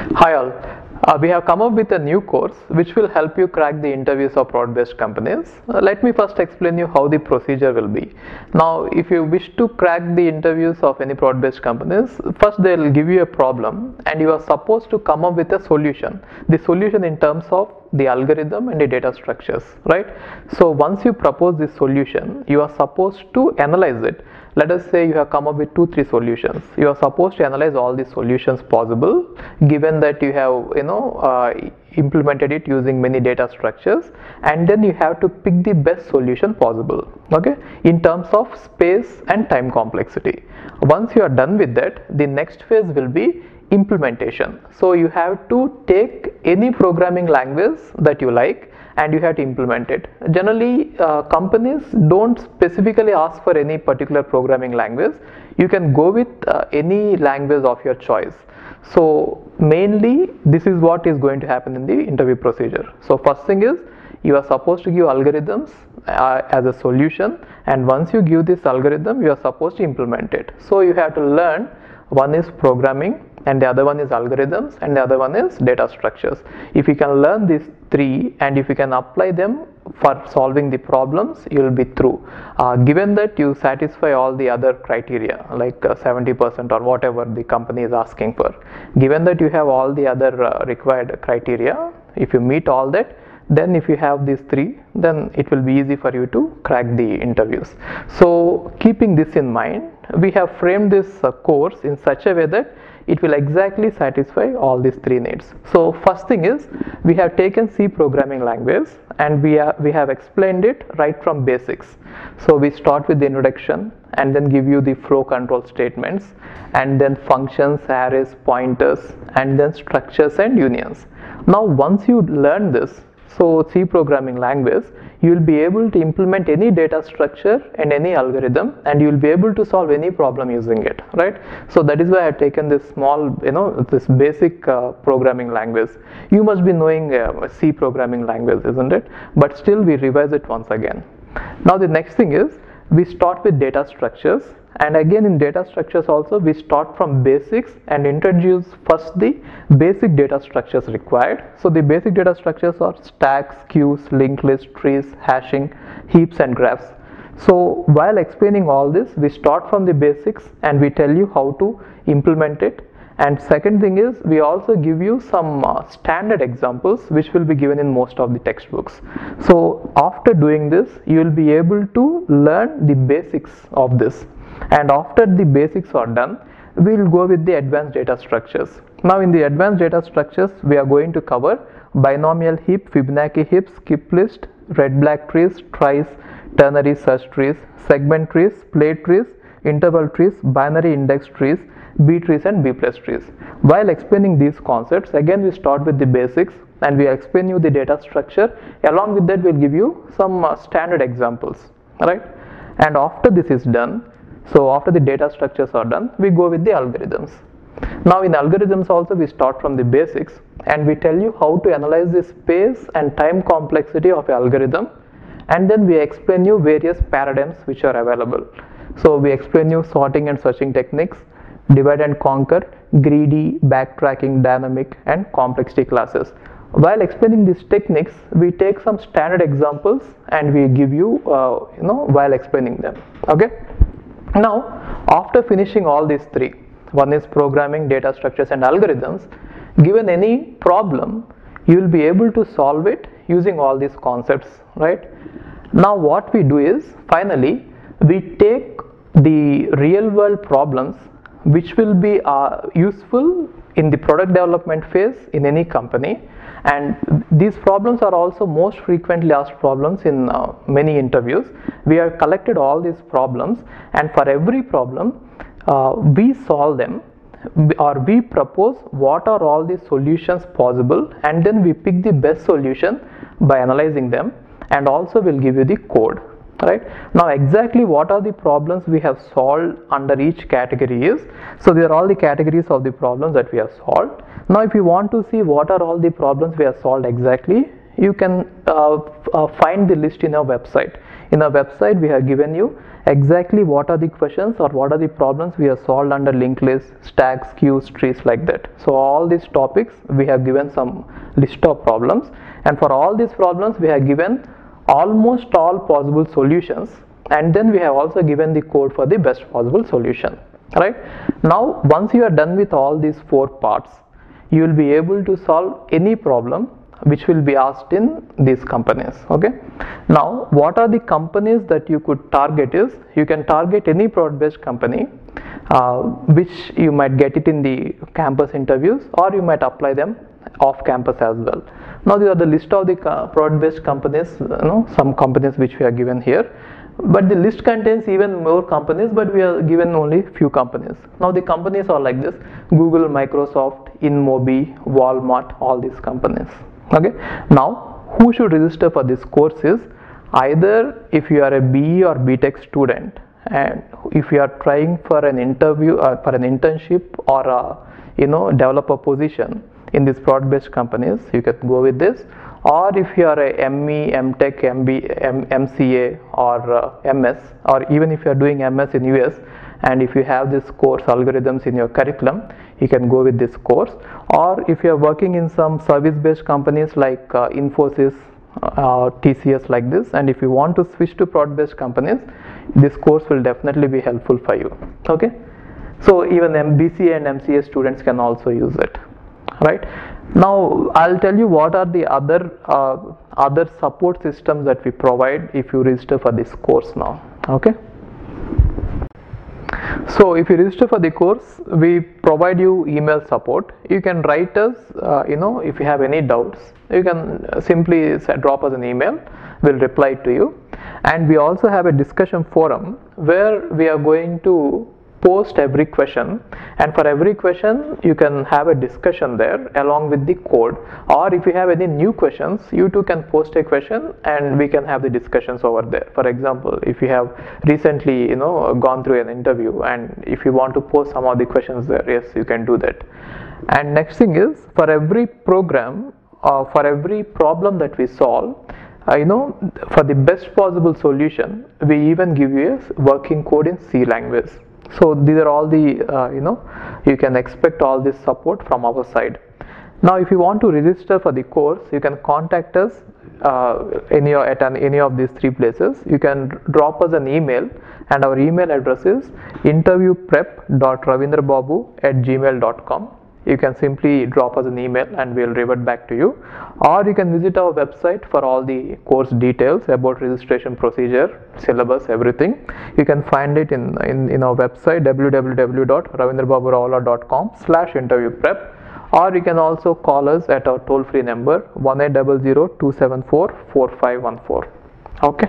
Hi all. Uh, we have come up with a new course which will help you crack the interviews of product-based companies. Uh, let me first explain you how the procedure will be. Now, if you wish to crack the interviews of any product-based companies, first they will give you a problem and you are supposed to come up with a solution. The solution in terms of the algorithm and the data structures, right? So once you propose the solution, you are supposed to analyze it let us say you have come up with two three solutions. You are supposed to analyze all the solutions possible given that you have you know uh, implemented it using many data structures and then you have to pick the best solution possible okay? In terms of space and time complexity. Once you are done with that the next phase will be implementation. So you have to take any programming language that you like and you have to implement it. Generally, uh, companies don't specifically ask for any particular programming language. You can go with uh, any language of your choice. So mainly this is what is going to happen in the interview procedure. So first thing is you are supposed to give algorithms uh, as a solution and once you give this algorithm you are supposed to implement it. So you have to learn one is programming and the other one is algorithms and the other one is data structures. If you can learn these three and if you can apply them for solving the problems you will be through uh, given that you satisfy all the other criteria like 70% uh, or whatever the company is asking for given that you have all the other uh, required criteria if you meet all that then if you have these three then it will be easy for you to crack the interviews so keeping this in mind we have framed this uh, course in such a way that it will exactly satisfy all these three needs. So first thing is we have taken C programming language and we, are, we have explained it right from basics. So we start with the introduction and then give you the flow control statements and then functions, arrays, pointers and then structures and unions. Now once you learn this, so C programming language, you will be able to implement any data structure and any algorithm and you will be able to solve any problem using it right? So that is why i have taken this small you know this basic uh, programming language. You must be knowing uh, c programming language isn't it? But still we revise it once again. Now the next thing is we start with data structures. And again in data structures also we start from basics and introduce first the basic data structures required. So the basic data structures are stacks queues linked lists trees hashing heaps and graphs. So while explaining all this we start from the basics and we tell you how to implement it and second thing is we also give you some uh, standard examples which will be given in most of the textbooks. So after doing this you will be able to learn the basics of this. And after the basics are done we will go with the advanced data structures. Now in the advanced data structures we are going to cover binomial heap fibonacci heaps skip list red black trees tries ternary search trees segment trees splay trees interval trees binary index trees b trees and b plus trees while explaining these concepts again we start with the basics and we explain you the data structure along with that we'll give you some uh, standard examples right and after this is done so after the data structures are done, we go with the algorithms. Now in algorithms also we start from the basics and we tell you how to analyze the space and time complexity of algorithm and then we explain you various paradigms which are available. So we explain you sorting and searching techniques, divide and conquer, greedy, backtracking, dynamic and complexity classes. While explaining these techniques, we take some standard examples and we give you, uh, you know, while explaining them. Okay. Now, after finishing all these three, one is programming, data structures and algorithms, given any problem, you will be able to solve it using all these concepts, right? Now what we do is, finally, we take the real world problems which will be uh, useful in the product development phase in any company. And these problems are also most frequently asked problems in uh, many interviews. We have collected all these problems and for every problem uh, we solve them or we propose what are all the solutions possible and then we pick the best solution by analyzing them and also we'll give you the code right? Now exactly what are the problems we have solved under each category is so these are all the categories of the problems that we have solved. Now if you want to see what are all the problems we have solved exactly you can uh, uh, find the list in our website. In our website we have given you exactly what are the questions or what are the problems we have solved under linked lists stacks queues trees like that. So all these topics we have given some list of problems. And for all these problems we have given almost all possible solutions and then we have also given the code for the best possible solution right? Now once you are done with all these four parts you will be able to solve any problem which will be asked in these companies okay? Now what are the companies that you could target is you can target any product based company uh, which you might get it in the campus interviews or you might apply them off campus as well. Now these are the list of the product based companies you know some companies which we are given here. But the list contains even more companies but we are given only few companies. Now the companies are like this. Google microsoft inmobi walmart all these companies. Okay? Now who should register for this course is either if you are a BE or BTech student and if you are trying for an interview uh, for an internship or a you know developer position in these product based companies you can go with this. Or if you are a ME, MTech, MB, M, MCA or uh, MS or even if you are doing MS in US and if you have this course algorithms in your curriculum you can go with this course. Or if you are working in some service based companies like uh, Infosys uh, TCS like this and if you want to switch to product based companies this course will definitely be helpful for you. Okay? So even MBCA and MCA students can also use it right? Now I'll tell you what are the other uh, other support systems that we provide if you register for this course now okay? So if you register for the course we provide you email support. You can write us uh, you know if you have any doubts. You can simply drop us an email. We'll reply to you. And we also have a discussion forum where we are going to post every question. And for every question you can have a discussion there along with the code. Or if you have any new questions you too can post a question and we can have the discussions over there. For example if you have recently you know gone through an interview and if you want to post some of the questions there yes you can do that. And next thing is for every program uh, for every problem that we solve uh, you know for the best possible solution we even give you a working code in C language so these are all the uh, you know you can expect all this support from our side. Now if you want to register for the course you can contact us uh, any at an, any of these three places. You can drop us an email and our email address is interviewprep.ravindrababu at gmail.com you can simply drop us an email and we'll revert back to you. Or you can visit our website for all the course details about registration procedure syllabus everything. You can find it in in, in our website www.ravindrababuravula.com slash interview prep. Or you can also call us at our toll free number 1800 274 4514 okay